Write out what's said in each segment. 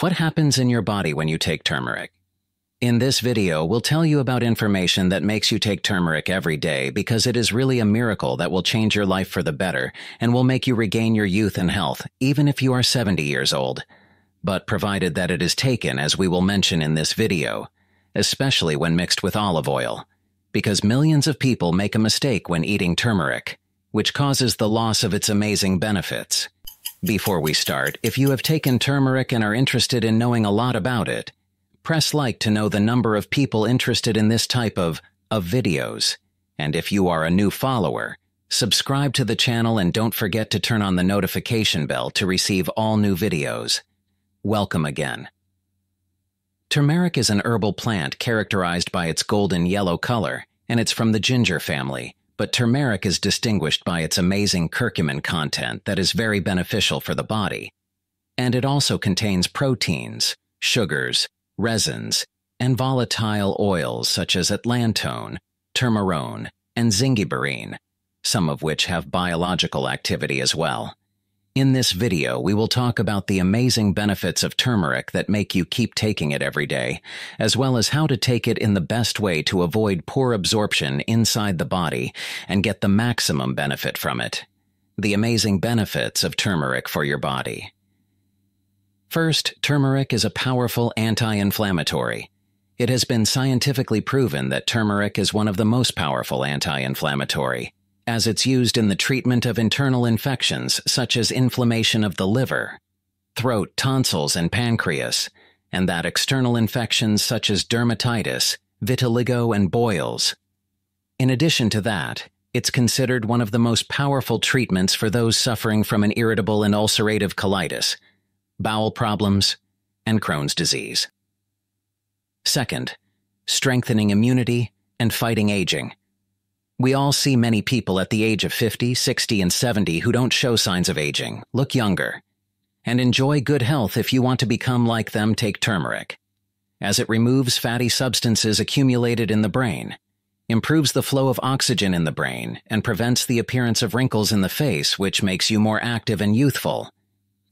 What happens in your body when you take turmeric? In this video, we'll tell you about information that makes you take turmeric every day because it is really a miracle that will change your life for the better and will make you regain your youth and health, even if you are 70 years old. But provided that it is taken, as we will mention in this video, especially when mixed with olive oil, because millions of people make a mistake when eating turmeric, which causes the loss of its amazing benefits. Before we start, if you have taken turmeric and are interested in knowing a lot about it, press like to know the number of people interested in this type of, of videos. And if you are a new follower, subscribe to the channel and don't forget to turn on the notification bell to receive all new videos. Welcome again. Turmeric is an herbal plant characterized by its golden yellow color, and it's from the ginger family, but turmeric is distinguished by its amazing curcumin content that is very beneficial for the body. And it also contains proteins, sugars, resins, and volatile oils such as atlantone, turmerone, and zingiberene, some of which have biological activity as well. In this video, we will talk about the amazing benefits of turmeric that make you keep taking it every day, as well as how to take it in the best way to avoid poor absorption inside the body and get the maximum benefit from it. The amazing benefits of turmeric for your body. First, turmeric is a powerful anti-inflammatory. It has been scientifically proven that turmeric is one of the most powerful anti-inflammatory as it's used in the treatment of internal infections such as inflammation of the liver, throat, tonsils, and pancreas, and that external infections such as dermatitis, vitiligo, and boils. In addition to that, it's considered one of the most powerful treatments for those suffering from an irritable and ulcerative colitis, bowel problems, and Crohn's disease. Second, strengthening immunity and fighting aging. We all see many people at the age of 50, 60, and 70 who don't show signs of aging, look younger, and enjoy good health if you want to become like them take turmeric, as it removes fatty substances accumulated in the brain, improves the flow of oxygen in the brain, and prevents the appearance of wrinkles in the face, which makes you more active and youthful.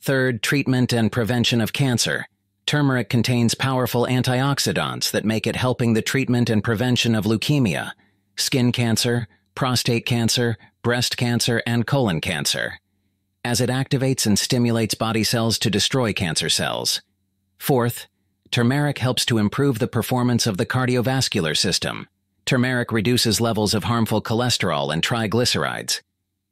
Third, treatment and prevention of cancer. Turmeric contains powerful antioxidants that make it helping the treatment and prevention of leukemia, skin cancer, prostate cancer, breast cancer, and colon cancer, as it activates and stimulates body cells to destroy cancer cells. Fourth, turmeric helps to improve the performance of the cardiovascular system. Turmeric reduces levels of harmful cholesterol and triglycerides.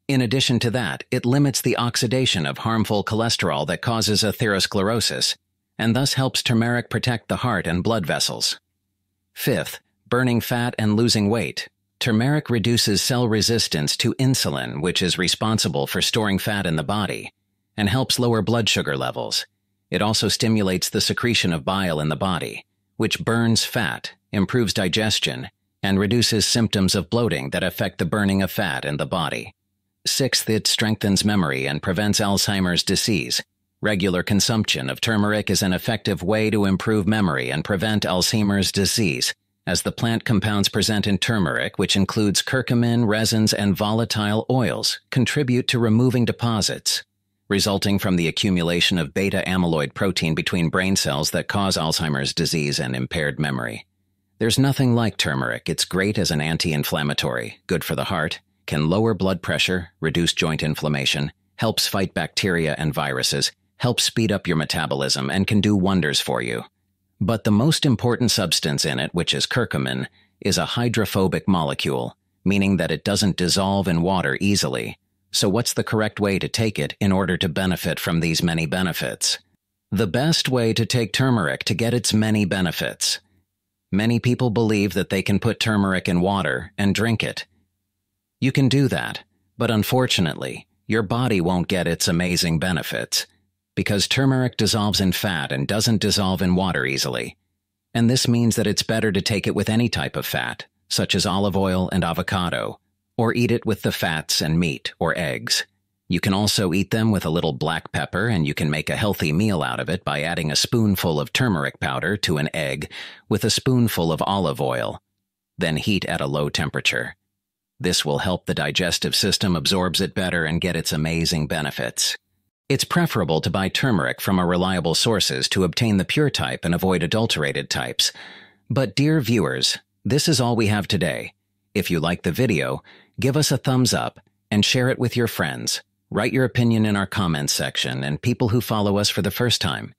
In addition to that, it limits the oxidation of harmful cholesterol that causes atherosclerosis, and thus helps turmeric protect the heart and blood vessels. Fifth, burning fat and losing weight. Turmeric reduces cell resistance to insulin, which is responsible for storing fat in the body, and helps lower blood sugar levels. It also stimulates the secretion of bile in the body, which burns fat, improves digestion, and reduces symptoms of bloating that affect the burning of fat in the body. Sixth, it strengthens memory and prevents Alzheimer's disease. Regular consumption of turmeric is an effective way to improve memory and prevent Alzheimer's disease as the plant compounds present in turmeric, which includes curcumin, resins, and volatile oils, contribute to removing deposits, resulting from the accumulation of beta amyloid protein between brain cells that cause Alzheimer's disease and impaired memory. There's nothing like turmeric. It's great as an anti-inflammatory, good for the heart, can lower blood pressure, reduce joint inflammation, helps fight bacteria and viruses, helps speed up your metabolism, and can do wonders for you. But the most important substance in it, which is curcumin, is a hydrophobic molecule, meaning that it doesn't dissolve in water easily. So what's the correct way to take it in order to benefit from these many benefits? The best way to take turmeric to get its many benefits. Many people believe that they can put turmeric in water and drink it. You can do that, but unfortunately, your body won't get its amazing benefits because turmeric dissolves in fat and doesn't dissolve in water easily. And this means that it's better to take it with any type of fat, such as olive oil and avocado, or eat it with the fats and meat or eggs. You can also eat them with a little black pepper, and you can make a healthy meal out of it by adding a spoonful of turmeric powder to an egg with a spoonful of olive oil. Then heat at a low temperature. This will help the digestive system absorbs it better and get its amazing benefits. It's preferable to buy turmeric from a reliable sources to obtain the pure type and avoid adulterated types. But dear viewers, this is all we have today. If you like the video, give us a thumbs up and share it with your friends. Write your opinion in our comments section and people who follow us for the first time.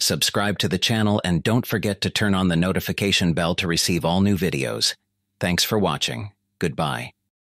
Subscribe to the channel and don't forget to turn on the notification bell to receive all new videos. Thanks for watching. Goodbye.